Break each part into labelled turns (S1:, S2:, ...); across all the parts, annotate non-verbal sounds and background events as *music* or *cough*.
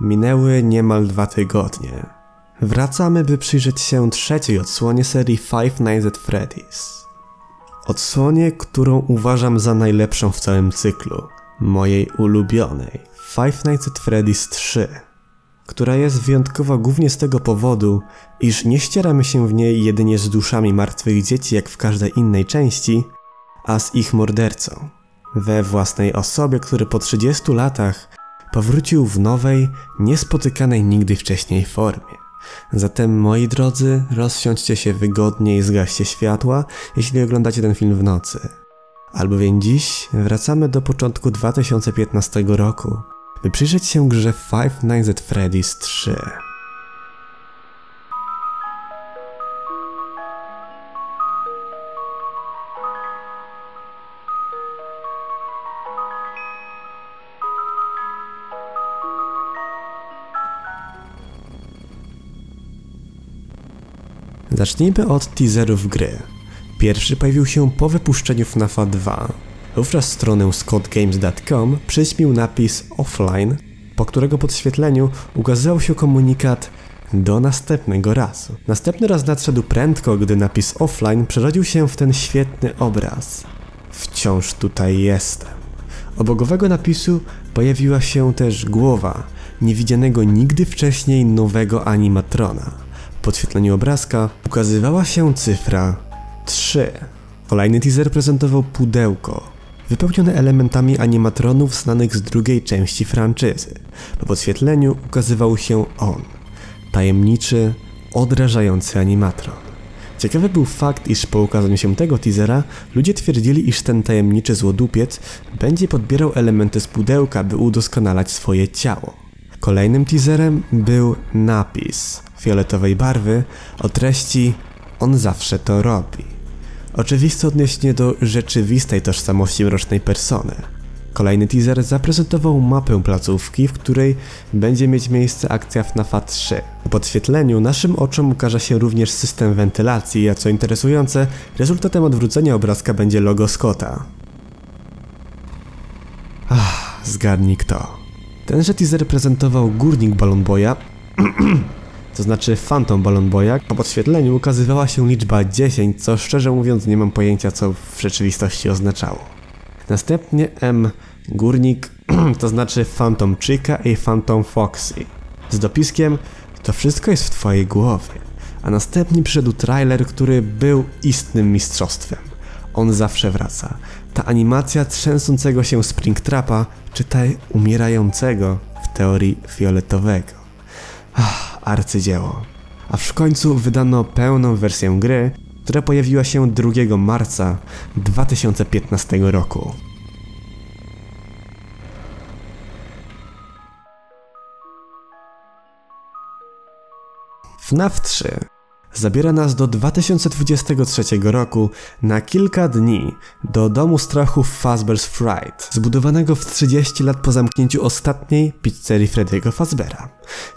S1: Minęły niemal dwa tygodnie. Wracamy, by przyjrzeć się trzeciej odsłonie serii Five Nights at Freddy's. Odsłonie, którą uważam za najlepszą w całym cyklu, mojej ulubionej Five Nights at Freddy's 3, która jest wyjątkowa głównie z tego powodu, iż nie ścieramy się w niej jedynie z duszami martwych dzieci jak w każdej innej części, a z ich mordercą, we własnej osobie, który po 30 latach powrócił w nowej, niespotykanej nigdy wcześniej formie. Zatem moi drodzy, rozsiądźcie się wygodnie i zgaście światła, jeśli oglądacie ten film w nocy. Albowiem dziś wracamy do początku 2015 roku, by przyjrzeć się grze Five Nights at Freddy's 3. Zacznijmy od teaserów gry. Pierwszy pojawił się po wypuszczeniu FNAFa 2. Wówczas stronę scottgames.com przyśmił napis offline, po którego podświetleniu ukazywał się komunikat do następnego razu. Następny raz nadszedł prędko, gdy napis offline przerodził się w ten świetny obraz. Wciąż tutaj jestem. Obok owego napisu pojawiła się też głowa niewidzianego nigdy wcześniej nowego animatrona. Podświetleniu obrazka ukazywała się cyfra 3. Kolejny teaser prezentował pudełko, wypełnione elementami animatronów znanych z drugiej części franczyzy. Po podświetleniu ukazywał się on, tajemniczy, odrażający animatron. Ciekawy był fakt, iż po ukazaniu się tego teasera ludzie twierdzili, iż ten tajemniczy złodupiec będzie podbierał elementy z pudełka, by udoskonalać swoje ciało. Kolejnym teaserem był napis fioletowej barwy o treści On zawsze to robi. Oczywiste odniesienie do rzeczywistej tożsamości mrocznej persony. Kolejny teaser zaprezentował mapę placówki, w której będzie mieć miejsce akcja FNAFa 3. Po podświetleniu naszym oczom ukaże się również system wentylacji, a co interesujące, rezultatem odwrócenia obrazka będzie logo Scotta. Ach, zgadnij kto. Tenże teaser prezentował górnik Balloon Boya, *clears throat* to znaczy Phantom Balloon Boya. Po podświetleniu ukazywała się liczba 10, co szczerze mówiąc nie mam pojęcia co w rzeczywistości oznaczało. Następnie M górnik, *clears throat* to znaczy Phantom Chica i Phantom Foxy. Z dopiskiem to wszystko jest w twojej głowie. A następnie przyszedł trailer, który był istnym mistrzostwem. On zawsze wraca. Ta animacja trzęsącego się Springtrapa, czytaj umierającego w teorii fioletowego. Ach, arcydzieło. A w końcu wydano pełną wersję gry, która pojawiła się 2 marca 2015 roku. FNAF 3 zabiera nas do 2023 roku na kilka dni do domu strachów Fazbear's Fright, zbudowanego w 30 lat po zamknięciu ostatniej pizzerii Freddy'ego Fazbeara.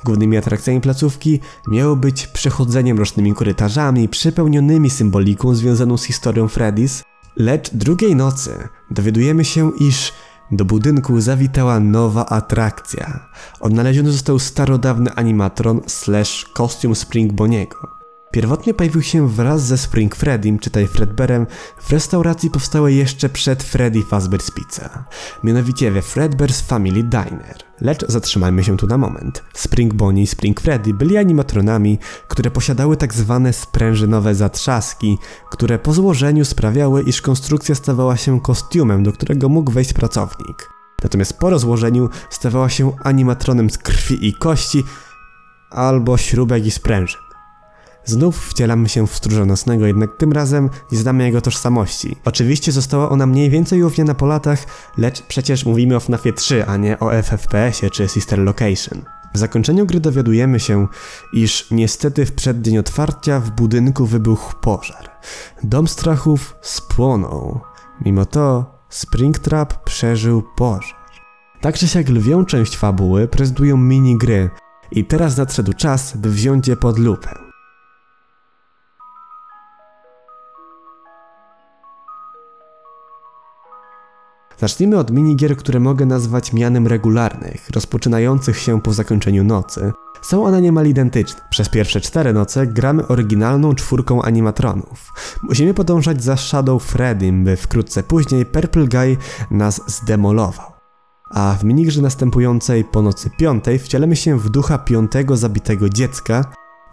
S1: Głównymi atrakcjami placówki miało być przechodzenie mrocznymi korytarzami przepełnionymi symboliką związaną z historią Freddy's, lecz drugiej nocy dowiadujemy się, iż do budynku zawitała nowa atrakcja. Odnaleziony został starodawny animatron slash kostium Spring Boniego. Pierwotnie pojawił się wraz ze Spring Freddym, czytaj Fredbearem, w restauracji powstałej jeszcze przed Freddy Fazbear's Pizza, mianowicie we Fredbear's Family Diner. Lecz zatrzymajmy się tu na moment. Spring Bonnie i Spring Freddy byli animatronami, które posiadały tak zwane sprężynowe zatrzaski, które po złożeniu sprawiały, iż konstrukcja stawała się kostiumem, do którego mógł wejść pracownik. Natomiast po rozłożeniu stawała się animatronem z krwi i kości albo śrubek i sprężyn. Znów wcielamy się w stróża nocnego, jednak tym razem nie znamy jego tożsamości. Oczywiście została ona mniej więcej ujawniona po latach, lecz przecież mówimy o FNAFie 3, a nie o FFPS-ie czy Sister Location. W zakończeniu gry dowiadujemy się, iż niestety w przeddzień otwarcia w budynku wybuchł pożar. Dom strachów spłonął. Mimo to Springtrap przeżył pożar. Tak czy siak lwią część fabuły prezentują minigry i teraz nadszedł czas, by wziąć je pod lupę. Zacznijmy od minigier, które mogę nazwać mianem regularnych, rozpoczynających się po zakończeniu nocy. Są one niemal identyczne. Przez pierwsze cztery noce gramy oryginalną czwórką animatronów. Musimy podążać za Shadow Freddym, by wkrótce później Purple Guy nas zdemolował. A w minigrze następującej po nocy piątej wcielemy się w ducha piątego zabitego dziecka,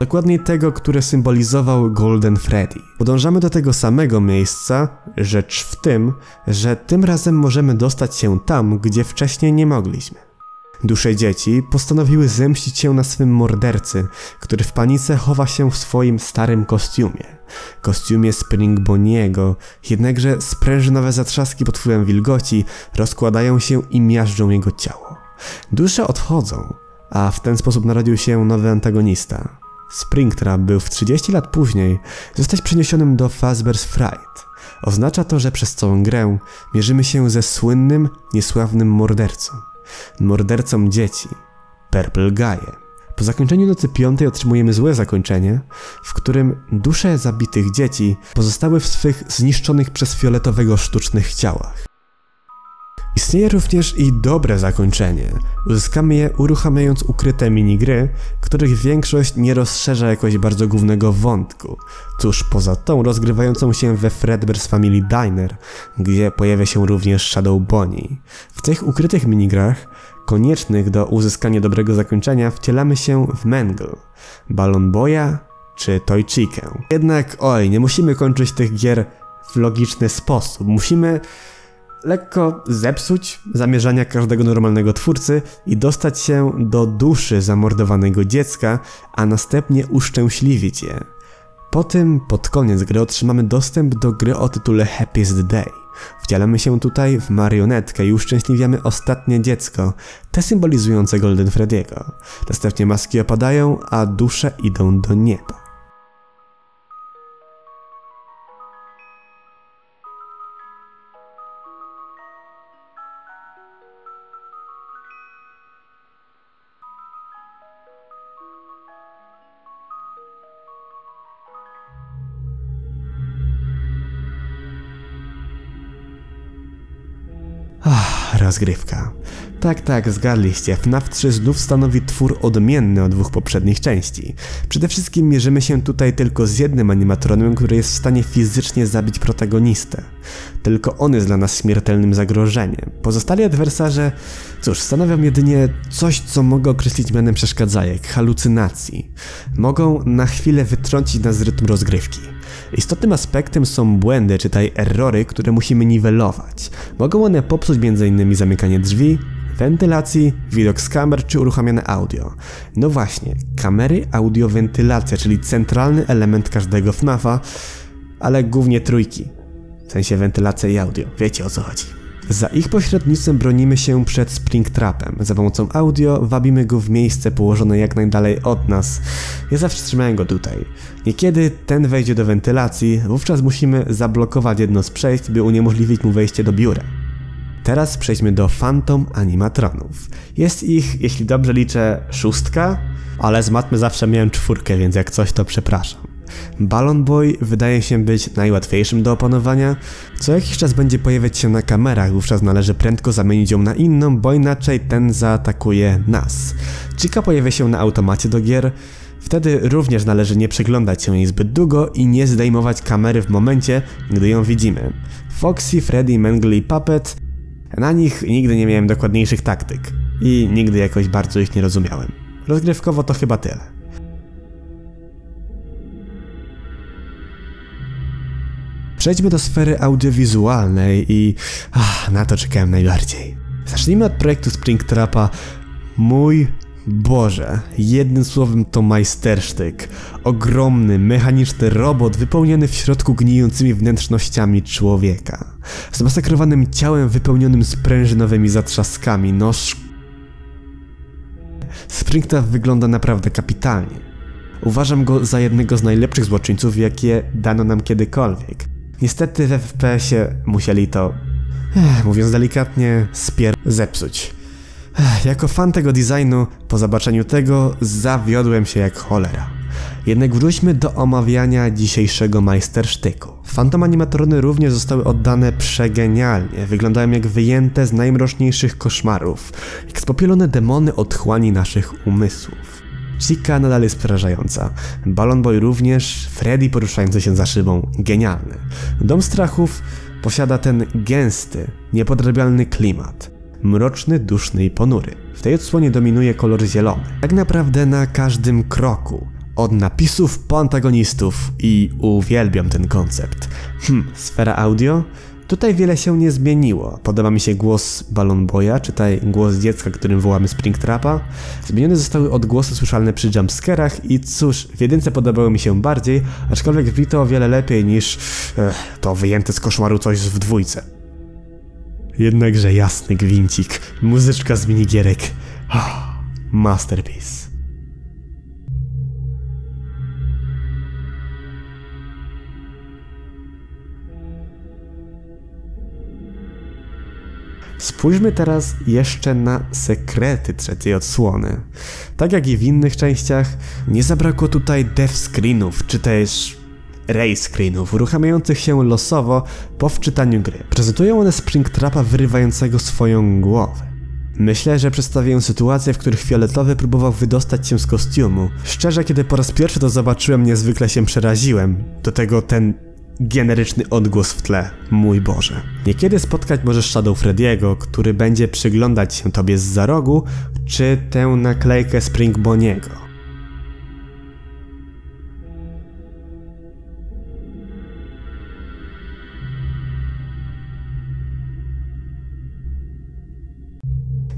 S1: dokładniej tego, które symbolizował Golden Freddy. Podążamy do tego samego miejsca, rzecz w tym, że tym razem możemy dostać się tam, gdzie wcześniej nie mogliśmy. Dusze dzieci postanowiły zemścić się na swym mordercy, który w panice chowa się w swoim starym kostiumie. Kostiumie Spring Boniego, jednakże sprężynowe zatrzaski pod wpływem wilgoci rozkładają się i miażdżą jego ciało. Dusze odchodzą, a w ten sposób narodził się nowy antagonista. Springtrap był w 30 lat później zostać przeniesionym do Fazbear's Fright. Oznacza to, że przez całą grę mierzymy się ze słynnym, niesławnym mordercą mordercą dzieci, Purple Gaje. Po zakończeniu nocy piątej otrzymujemy złe zakończenie, w którym dusze zabitych dzieci pozostały w swych zniszczonych przez fioletowego sztucznych ciałach. Istnieje również i dobre zakończenie. Uzyskamy je uruchamiając ukryte minigry, których większość nie rozszerza jakoś bardzo głównego wątku. Cóż, poza tą rozgrywającą się we Fredbear's Family Diner, gdzie pojawia się również Shadow Bonnie. W tych ukrytych minigrach, koniecznych do uzyskania dobrego zakończenia, wcielamy się w Mangle, Balon Boya czy Toy Chicken. Jednak oj, nie musimy kończyć tych gier w logiczny sposób. Musimy lekko zepsuć zamierzenia każdego normalnego twórcy i dostać się do duszy zamordowanego dziecka, a następnie uszczęśliwić je. Po tym, pod koniec gry otrzymamy dostęp do gry o tytule Happiest Day. Wcielamy się tutaj w marionetkę i uszczęśliwiamy ostatnie dziecko, te symbolizujące Golden Freddy'ego. Następnie maski opadają, a dusze idą do nieba. Rozgrywka. Tak, tak, zgadliście. FNAF 3 znów stanowi twór odmienny od dwóch poprzednich części. Przede wszystkim mierzymy się tutaj tylko z jednym animatronem, który jest w stanie fizycznie zabić protagonistę. Tylko on jest dla nas śmiertelnym zagrożeniem. Pozostali adwersarze, cóż, stanowią jedynie coś, co mogę określić mianem przeszkadzajek, halucynacji. Mogą na chwilę wytrącić nas z rytmu rozgrywki. Istotnym aspektem są błędy, czytaj errory, które musimy niwelować. Mogą one popsuć m.in. zamykanie drzwi, wentylacji, widok z kamer czy uruchamiane audio. No właśnie, kamery, audio, wentylacja, czyli centralny element każdego FNAFa, ale głównie trójki. W sensie wentylacja i audio, wiecie o co chodzi. Za ich pośrednictwem bronimy się przed Springtrapem. Za pomocą audio wabimy go w miejsce położone jak najdalej od nas. Ja zawstrzymałem go tutaj. Niekiedy ten wejdzie do wentylacji, wówczas musimy zablokować jedno z przejść, by uniemożliwić mu wejście do biura. Teraz przejdźmy do Phantom Animatronów. Jest ich, jeśli dobrze liczę, szóstka, ale z matmy zawsze miałem czwórkę, więc jak coś to przepraszam. Balloon Boy wydaje się być najłatwiejszym do opanowania. Co jakiś czas będzie pojawiać się na kamerach, wówczas należy prędko zamienić ją na inną, bo inaczej ten zaatakuje nas. Chica pojawia się na automacie do gier, Wtedy również należy nie przyglądać się jej zbyt długo i nie zdejmować kamery w momencie, gdy ją widzimy. Foxy, Freddy, Mangle i Puppet na nich nigdy nie miałem dokładniejszych taktyk i nigdy jakoś bardzo ich nie rozumiałem. Rozgrywkowo to chyba tyle. Przejdźmy do sfery audiowizualnej i ach, na to czekałem najbardziej. Zacznijmy od projektu Springtrapa. Mój Boże, jednym słowem to majstersztyk. Ogromny, mechaniczny robot wypełniony w środku gnijącymi wnętrznościami człowieka. Zmasakrowanym ciałem wypełnionym sprężynowymi zatrzaskami, no Springtrap wygląda naprawdę kapitalnie. Uważam go za jednego z najlepszych złoczyńców, jakie dano nam kiedykolwiek. Niestety w FPS-ie musieli to, ech, mówiąc delikatnie, spier... zepsuć. Ech, jako fan tego designu, po zobaczeniu tego, zawiodłem się jak cholera. Jednak wróćmy do omawiania dzisiejszego majstersztyku. Phantom animatrony również zostały oddane przegenialnie, wyglądają jak wyjęte z najmroczniejszych koszmarów, jak spopielone demony otchłani naszych umysłów. Chica nadal jest przerażająca. Balloon Boy również, Freddy poruszający się za szybą, genialny. Dom Strachów posiada ten gęsty, niepodrabialny klimat. Mroczny, duszny i ponury. W tej odsłonie dominuje kolor zielony. Tak naprawdę na każdym kroku. Od napisów po antagonistów i uwielbiam ten koncept. Hm, sfera audio? Tutaj wiele się nie zmieniło. Podoba mi się głos Balloon Boya, czytaj głos dziecka, którym wołamy Springtrapa. Zmienione zostały odgłosy słyszalne przy jumpscarach i cóż, w jedynce podobały mi się bardziej, aczkolwiek brzmi to o wiele lepiej niż ech, to wyjęte z koszmaru coś w dwójce. Jednakże jasny gwincik, muzyczka z minigierek. Oh, masterpiece. Spójrzmy teraz jeszcze na sekrety trzeciej odsłony. Tak jak i w innych częściach, nie zabrakło tutaj dev screenów, czy też ray screenów, uruchamiających się losowo po wczytaniu gry. Prezentują one Springtrapa wyrywającego swoją głowę. Myślę, że przedstawiają sytuacje, w których Fioletowy próbował wydostać się z kostiumu. Szczerze, kiedy po raz pierwszy to zobaczyłem, niezwykle się przeraziłem. Do tego ten generyczny odgłos w tle. Mój Boże. Niekiedy spotkać możesz Shadow Freddy'ego, który będzie przyglądać się tobie z za rogu, czy tę naklejkę Spring Boniego.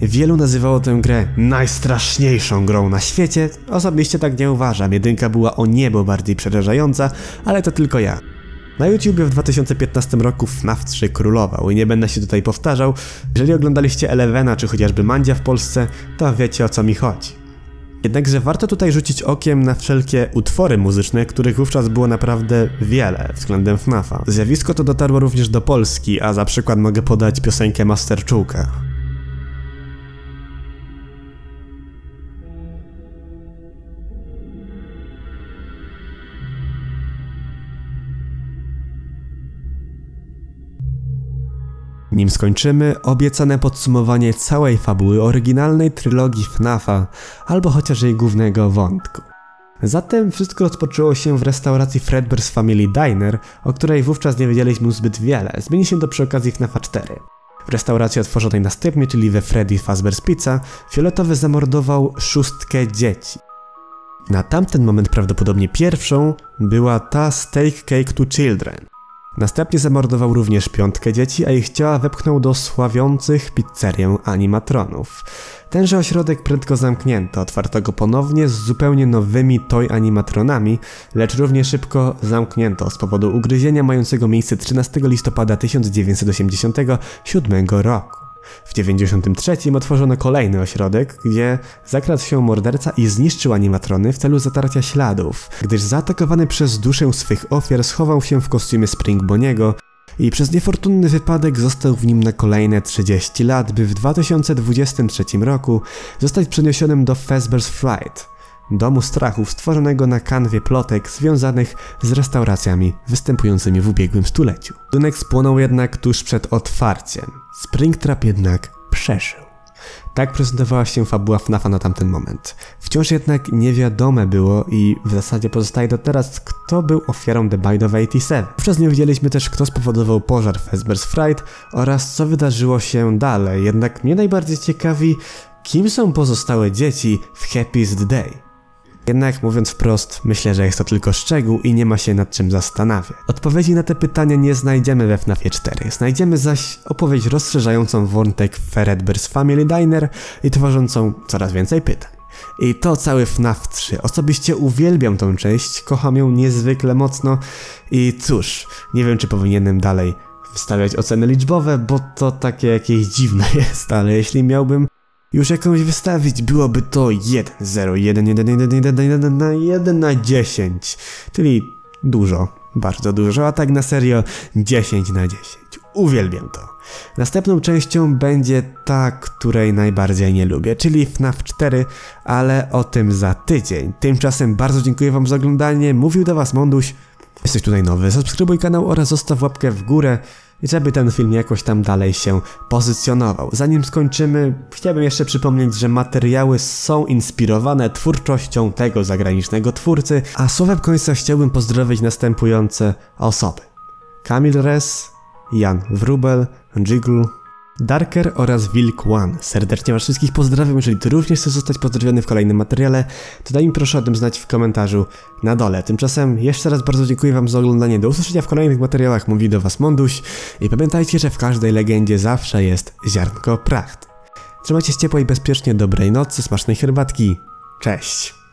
S1: Wielu nazywało tę grę najstraszniejszą grą na świecie, osobiście tak nie uważam, jedynka była o niebo bardziej przerażająca, ale to tylko ja. Na YouTubie w 2015 roku FNAF 3 królował i nie będę się tutaj powtarzał. Jeżeli oglądaliście Elevena czy chociażby Mandzia w Polsce, to wiecie o co mi chodzi. Jednakże warto tutaj rzucić okiem na wszelkie utwory muzyczne, których wówczas było naprawdę wiele względem FNAFa. Zjawisko to dotarło również do Polski, a za przykład mogę podać piosenkę Masterczułka. Nim skończymy, obiecane podsumowanie całej fabuły oryginalnej trylogii FNAFa, albo chociaż jej głównego wątku. Zatem wszystko rozpoczęło się w restauracji Fredbear's Family Diner, o której wówczas nie wiedzieliśmy zbyt wiele, zmieni się to przy okazji FNAFa 4. W restauracji otworzonej następnie, czyli we Freddy Fazbear's Pizza, Fioletowy zamordował szóstkę dzieci. Na tamten moment prawdopodobnie pierwszą była ta Steak Cake to Children. Następnie zamordował również piątkę dzieci, a ich ciała wepchnął do sławiących pizzerię animatronów. Tenże ośrodek prędko zamknięto, otwarto go ponownie z zupełnie nowymi toy animatronami, lecz równie szybko zamknięto z powodu ugryzienia mającego miejsce 13 listopada 1987 roku. W 93 otworzono kolejny ośrodek, gdzie zakradł się morderca i zniszczył animatrony w celu zatarcia śladów, gdyż zaatakowany przez duszę swych ofiar schował się w kostiumie Spring Boniego i przez niefortunny wypadek został w nim na kolejne 30 lat, by w 2023 roku zostać przeniesionym do Fazbear's Fright, domu strachów stworzonego na kanwie plotek związanych z restauracjami występującymi w ubiegłym stuleciu. Budynek spłonął jednak tuż przed otwarciem. Springtrap jednak przeżył. Tak prezentowała się fabuła FNAFa na tamten moment. Wciąż jednak niewiadome było i w zasadzie pozostaje do teraz, kto był ofiarą The Bite of 87. Wówczas nie wiedzieliśmy też, kto spowodował pożar w Fazbear's Fright oraz co wydarzyło się dalej, jednak mnie najbardziej ciekawi, kim są pozostałe dzieci w Happiest Day. Jednak mówiąc wprost, myślę, że jest to tylko szczegół i nie ma się nad czym zastanawiać. Odpowiedzi na te pytania nie znajdziemy we FNAFie 4. Znajdziemy zaś opowieść rozszerzającą wątek Fredbear's Family Diner i tworzącą coraz więcej pytań. I to cały FNAF 3. Osobiście uwielbiam tą część, kocham ją niezwykle mocno i cóż, nie wiem czy powinienem dalej wstawiać oceny liczbowe, bo to takie jakieś dziwne *laughs* jest, ale jeśli miałbym już jakąś wystawić, byłoby to 1, 0, 1, 1, 1, 1, 1, 1 na 1 na 10, czyli dużo. bardzo dużo, a tak na serio 10 na 10. Uwielbiam to. Następną częścią będzie ta, której najbardziej nie lubię, czyli FNAF 4, ale o tym za tydzień. Tymczasem bardzo dziękuję Wam za oglądanie. Mówił do Was Monduś. Jesteś tutaj nowy, subskrybuj kanał oraz zostaw łapkę w górę, żeby ten film jakoś tam dalej się pozycjonował. Zanim skończymy, chciałbym jeszcze przypomnieć, że materiały są inspirowane twórczością tego zagranicznego twórcy, a słowem końca chciałbym pozdrowić następujące osoby. Kamil Res, Jan Wrubel, Jiggle, Darker oraz Wilk One. Serdecznie Was wszystkich pozdrawiam, jeżeli Ty również chcesz zostać pozdrowiony w kolejnym materiale, to daj mi proszę o tym znać w komentarzu na dole. Tymczasem jeszcze raz bardzo dziękuję Wam za oglądanie, do usłyszenia w kolejnych materiałach, mówi do Was Monduś i pamiętajcie, że w każdej legendzie zawsze jest ziarnko prawdy. Trzymajcie się ciepło i bezpiecznie, dobrej nocy, smacznej herbatki, cześć!